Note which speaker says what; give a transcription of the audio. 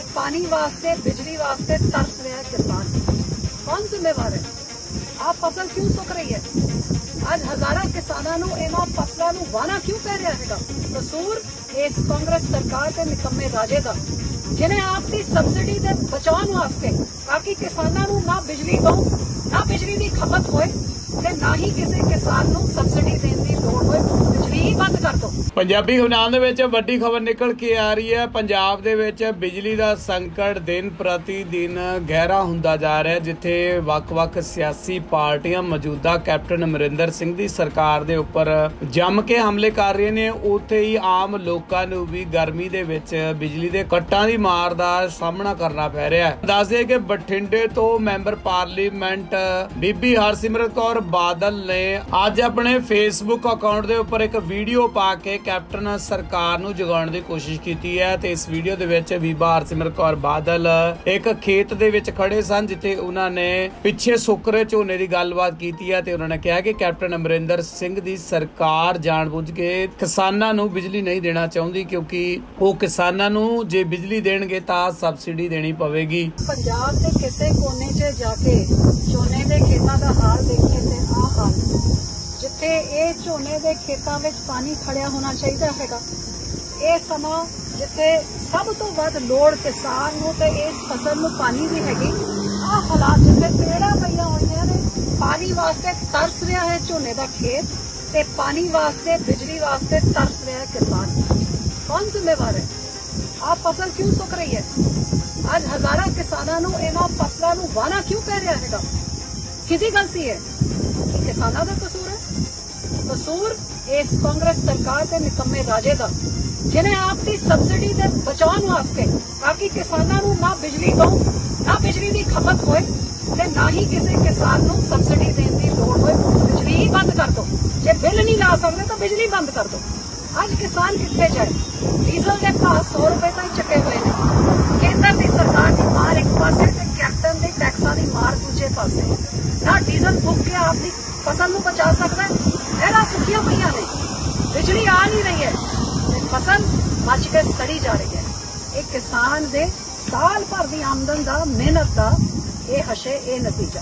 Speaker 1: ਪਾਣੀ ਵਾਸਤੇ, ਬਿਜਲੀ ਵਾਸਤੇ ਤਰਸ ਰਿਹਾ ਹੈ ਕਿਸਾਨ। ਕੌਣ ਜ਼ਿੰਮੇਵਾਰ ਹੈ? ਆ ਫਸਲ ਕਿਉਂ ਸੁੱਕ ਰਹੀ ਹੈ? ਅੱਜ ਹਜ਼ਾਰਾਂ ਕਿਸਾਨਾਂ ਨੂੰ ਇਹਨਾਂ ਫਸਲਾਂ ਨੂੰ ਵਾਣਾ ਕਿਉਂ ਪੈ ਰਿਹਾ ਹੈਗਾ? ਕਸੂਰ ਇਸ ਕਾਂਗਰਸ ਸਰਕਾਰ ਦੇ ਨਿਕੰਮੇ ਰਾਜੇ ਦਾ ਜਿਨੇ ਆਪ ਦੀ ਸਬਸਿਡੀ ਦੇ ਬਚਾਉਣ ਵਾਸਤੇ ਤਾਂ ਕਿ ਕਿਸਾਨਾਂ ਨੂੰ ਨਾ ਬਿਜਲੀ ਦੋ ਨਾ ਬਿਜਲੀ ਦੀ ਖਪਤ ਹੋਏ ਤੇ ਨਾ ਹੀ ਕਿਸੇ ਕਿਸਾਨ ਨੂੰ ਸਬਸਿਡੀ ਦੇਣ ਦੀ ਲੋੜ ਹੋਏ, ਬਿਜਲੀ ਹੀ ਬੰਦ ਕਰ ਦੋ।
Speaker 2: ਪੰਜਾਬੀ ਖਬਰਾਂ ਦੇ ਵਿੱਚ ਵੱਡੀ ਖਬਰ ਨਿਕਲ ਕੇ ਆ ਰਹੀ ਹੈ। ਪੰਜਾਬ ਦੇ ਵਿੱਚ ਬਿਜਲੀ ਦਾ ਸੰਕਟ ਦਿਨ ਪ੍ਰਤੀ ਦਿਨ ਗਹਿਰਾ ਹੁੰਦਾ ਜਾ ਰਿਹਾ ਜਿੱਥੇ ਵੱਖ-ਵੱਖ ਸਿਆਸੀ ਪਾਰਟੀਆਂ ਮੌਜੂਦਾ ਕੈਪਟਨ ਅਮਰਿੰਦਰ ਸਿੰਘ ਦੀ ਸਰਕਾਰ ਦੇ ਉੱਪਰ ਜੰਮ ਕੇ ਹਮਲੇ ਕਰ ਰਹੀਆਂ ਨੇ। ਉੱਥੇ ਹੀ ਆਮ ਲੋਕਾਂ ਨੂੰ ਵੀ ਗਰਮੀ ਦੇ ਵਿੱਚ ਬਿਜਲੀ ਦੇ ਕੱਟਾਂ ਦੀ ਮਾਰ ਦਾ ਸਾਹਮਣਾ ਕਰਨਾ ਪੈ ਰਿਹਾ ਹੈ। ਦੱਸਦੇ ਕਿ ਬਠਿੰਡੇ ਤੋਂ ਮੈਂਬਰ ਪਾਰਲੀਮੈਂਟ ਬੀਬੀ ਹਰਸਿਮਰਤ ਕੌਰ ਬਾਦਲ ਨੇ ਅੱਜ ਆਪਣੇ ਫੇਸਬੁੱਕ ਅਕਾਊਂਟ ਦੇ ਉੱਪਰ ਇੱਕ ਵੀਡੀਓ ਪਾ ਕੇ ਕੈਪਟਨ ਸਰਕਾਰ ਨੂੰ ਜਗਾਉਣ ਦੀ ਕੋਸ਼ਿਸ਼ ਕੀਤੀ ਹੈ ਤੇ ਇਸ ਵੀਡੀਓ ਦੇ ਵਿੱਚ ਬੀਬਾ ਹਰਸਿਮਰਤ ਕੌਰ ਬਾਦਲ ਇੱਕ ਖੇਤ ਦੇ ਵਿੱਚ ਖੜੇ ਸਨ, ਜਿੱਥੇ ਉਹਨਾਂ ਨੇ ਪਿੱਛੇ ਸੁੱਕ ਝੋਨੇ ਦੀ ਗੱਲਬਾਤ ਕੀਤੀ ਹੈ ਤੇ ਉਹਨਾਂ ਨੇ ਕਿਹਾ ਕਿ ਕੈਪਟਨ ਅਮਰਿੰਦਰ ਸਿੰਘ ਦੀ ਸਰਕਾਰ ਜਾਣਬੁੱਝ ਕੇ ਕਿਸਾਨਾਂ ਨੂੰ ਬਿਜਲੀ ਨਹੀਂ ਦੇਣਾ ਚਾਹੁੰਦੀ, ਕਿਉਂਕਿ ਉਹ ਕਿਸਾਨਾਂ ਨੂੰ ਜੇ ਬਿਜਲੀ ਦੇਣਗੇ ਤਾਂ ਸਬਸਿਡੀ ਦੇਣੀ ਪਵੇਗੀ।
Speaker 1: ਪੰਜਾਬ ਦੇ ਕਿਸੇ ਕੋਨੇ 'ਚ ਜਾ ਕੇ ਝੋਨੇ ਦੇ ਖੇਤਾਂ ਦਾ ਹਾਲ ਦੇਖੇ ਤੇ ਆਹ ਹਾਲ ਜਿੱਥੇ ਇਹ ਝੋਨੇ ਦੇ ਖੇਤਾਂ ਵਿੱਚ ਪਾਣੀ ਖੜਿਆ ਹੋਣਾ ਚਾਹੀਦਾ ਹੈਗਾ। ਇਹ ਸਮਾਂ ਜਿੱਥੇ ਸਭ ਤੋਂ ਵੱਧ ਲੋੜ ਕਿਸਾਨ ਨੂੰ ਤੇ ਇਸ ਫਸਲ ਨੂੰ ਪਾਣੀ ਦੀ ਹੈਗੀ। ਆਹ ਹਾਲਾਤ ਜਿੱਥੇ ਪੇੜਾਂ ਪਈਆਂ ਹੋਈਆਂ ਨੇ, ਪਾਣੀ ਵਾਸਤੇ ਤਰਸ ਰਿਹਾ ਹੈ ਝੋਨੇ ਦਾ ਖੇਤ ਤੇ ਪਾਣੀ ਵਾਸਤੇ, ਬਿਜਲੀ ਵਾਸਤੇ ਤਰਸ ਰਿਹਾ ਹੈ ਕਿਸਾਨ। ਕੌਣ ਜ਼ਿੰਮੇਵਾਰ ਹੈ? ਆ ਫਸਲ ਕਿਉਂ ਸੁੱਕ ਰਹੀ ਹੈ? ਅੱਜ ਹਜ਼ਾਰਾਂ ਕਿਸਾਨਾਂ ਨੂੰ ਇਹਨਾਂ ਫਸਲਾਂ ਨੂੰ ਵਾਣਾ ਕਿਉਂ ਪੈ ਰਿਹਾ ਹੈਗਾ? ਕਿਹਦੀ ਗਲਤੀ ਹੈ? ਕਿਸਾਨਾਂ ਦਾ ਕਸੂਰ ਕਸੂਰ ਇਸ ਕਾਂਗਰਸ ਸਰਕਾਰ ਦੇ ਨਿਕੰਮੇ ਰਾਜੇ ਦਾ ਜਿਨੇ ਆਪ ਦੀ ਸਬਸਿਡੀ ਦੇ ਬਚਾਉਣ ਵਾਸਤੇ ਤਾਂ ਕਿ ਕਿਸਾਨਾਂ ਨੂੰ ਨਾ ਬਿਜਲੀ ਦੋ ਨਾ ਬਿਜਲੀ ਦੀ ਖਪਤ ਹੋਏ ਤੇ ਨਾ ਹੀ ਕਿਸੇ ਕਿਸਾਨ ਨੂੰ ਸਬਸਿਡੀ ਦੇਣ ਦੀ ਲੋੜ ਹੋਏ, ਬਿਜਲੀ ਹੀ ਬੰਦ ਕਰ ਦੋ। ਜੇ ਬਿੱਲ ਨਹੀਂ ਲਾ ਸਕਦੇ ਤਾਂ ਬਿਜਲੀ ਬੰਦ ਕਰ ਦੋ। ਅੱਜ ਕਿਸਾਨ ਕਿੱਥੇ ਜਾਏ? ਡੀਜ਼ਲ ਦੇ ਭਾਅ 100 ਰੁਪਏ ਤਾਈਂ ਚੱਕੇ ਹੋਏ ਨੇ। ਕੇਂਦਰ ਦੀ ਸਰਕਾਰ ਦੀ ਮਾਰ ਇੱਕ ਪਾਸੇ ਤੇ ਕੈਪਟਨ ਦੇ ਟੈਕਸਾਂ ਦੀ ਮਾਰ ਦੂਜੇ ਪਾਸੇ ਨਾ ਡੀਜ਼ਲ ਫੂਕ ਕੇ ਆਪਣੀ ਫਸਲ ਨੂੰ ਬਚਾ ਸਕਦਾ ਹੈ ਇਹਦਾ ਸੁੱਕੀਆਂ ਪਈਆਂ ਨੇ ਬਿਜਲੀ ਆ ਨਹੀਂ ਰਹੀ ਹੈ ਤੇ ਫਸਲ ਮੱਚ ਕੇ ਸੜੀ ਜਾ ਰਹੀ ਹੈ ਇਹ ਕਿਸਾਨ ਦੇ ਸਾਲ ਭਰ ਦੀ ਆਮਦਨ ਦਾ ਮਿਹਨਤ ਦਾ ਇਹ ਹਸ਼ੇ ਇਹ ਨਤੀਜਾ